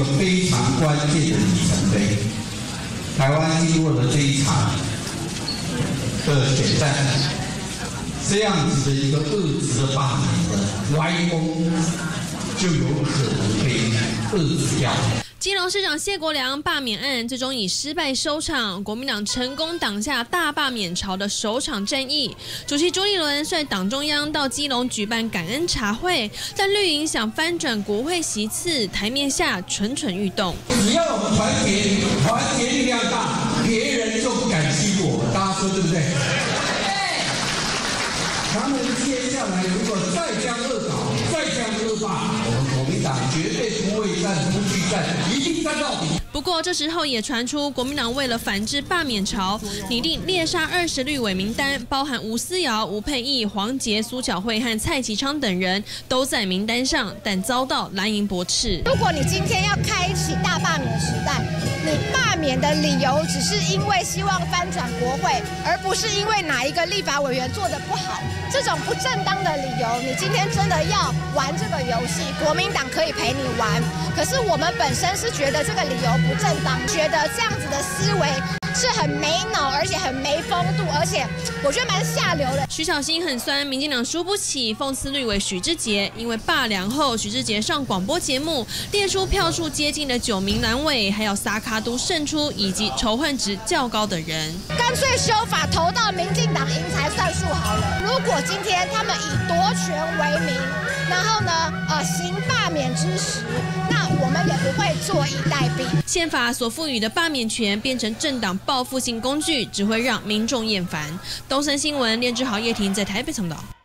个非常关键的里程碑。台湾经过了这一场的选战，这样子的一个遏制的罢免的歪风，就有可能被遏制掉。基隆市长谢国良罢免案最终以失败收场，国民党成功挡下大罢免潮的首场战役。主席朱立伦率党中央到基隆举办感恩茶会，但绿营想翻转国会席次，台面下蠢蠢欲动。只要我们团结，团结力量大，别人就不敢欺负我们。大家说对不对？对。他们接下来如果再将恶搞，再将恶霸，我们国民党绝对不会战，不去战。不过，这时候也传出国民党为了反制罢免潮，拟定猎杀二十绿委名单，包含吴思瑶、吴佩义、黄杰、苏巧慧和蔡其昌等人都在名单上，但遭到蓝营驳斥。如果你今天要开启大的理由只是因为希望翻转国会，而不是因为哪一个立法委员做的不好，这种不正当的理由，你今天真的要玩这个游戏，国民党可以陪你玩，可是我们本身是觉得这个理由不正当，觉得这样子的思维。是很没脑，而且很没风度，而且我觉得蛮下流的。徐小新很酸，民进党输不起，讽刺绿委许志杰，因为罢凉后，许志杰上广播节目，列出票数接近的九名男委，还有萨卡都胜出以及仇恨值较高的人，干脆修法投到民进党赢才算数好了。如果今天他们以夺权为名，然后呢，呃，行罢免之时，那我们也不会坐以待毙。宪法所赋予的罢免权变成政党。报复性工具只会让民众厌烦。东森新闻，练志豪、叶婷在台北报道。